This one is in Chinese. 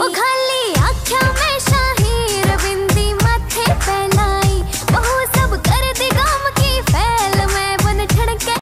我看你。